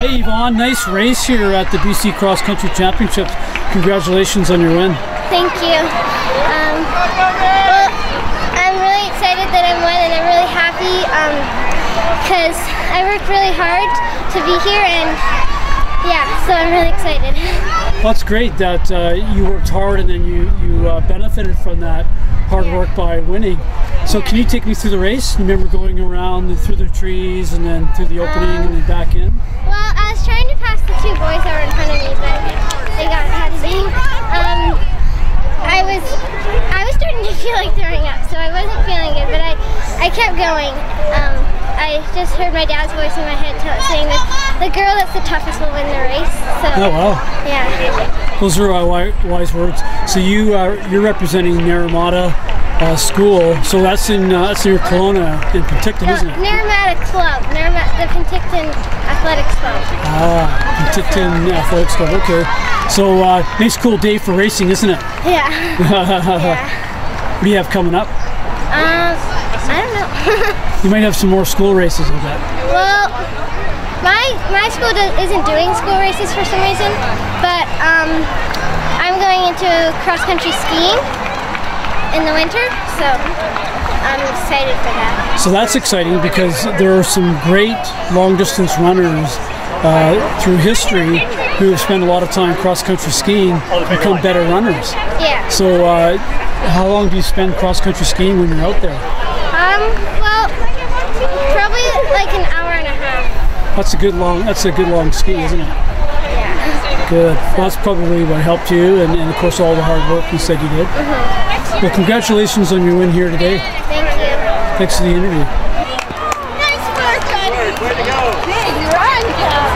Hey Yvonne, nice race here at the BC Cross Country Championships. Congratulations on your win. Thank you. Um, well, I'm really excited that I won and I'm really happy because I worked really hard to be here and yeah, so I'm really excited. Well, that's great that uh, you worked hard and then you, you uh, benefited from that hard work by winning. So can you take me through the race? You remember going around through the trees and then through the opening and then back in? Well, I was trying to pass the two boys that were in front of me, but they got ahead of me. Um, I was I was starting to feel like throwing up, so I wasn't feeling good, but I, I kept going. Um, I just heard my dad's voice in my head saying that the girl that's the toughest will win the race. So Oh wow, yeah, those are uh, wise words. So you are you're representing Naramata uh, School. So that's in uh, that's near Kelowna in Penticton, no, isn't it? Naramata Club, Naramata, the Penticton Athletics Club. Ah, Penticton Athletics Club. Okay. So uh, nice, cool day for racing, isn't it? Yeah. yeah. What do you have coming up? Um, I don't know. You might have some more school races, with that. Well, my my school isn't doing school races for some reason, but um, I'm going into cross country skiing in the winter, so I'm excited for that. So that's exciting because there are some great long distance runners uh, through history who have spent a lot of time cross country skiing become better runners. Yeah. So, uh, how long do you spend cross country skiing when you're out there? Um, well, probably like an hour and a half. That's a good long. That's a good long ski, isn't it? Yeah. Good. Well, that's probably what helped you, and, and, of course all the hard work you said you did. Mm -hmm. Well, congratulations on your win here today. Thank you. Thanks for the interview. Nice work, Johnny. Way to go. Hey, you're on.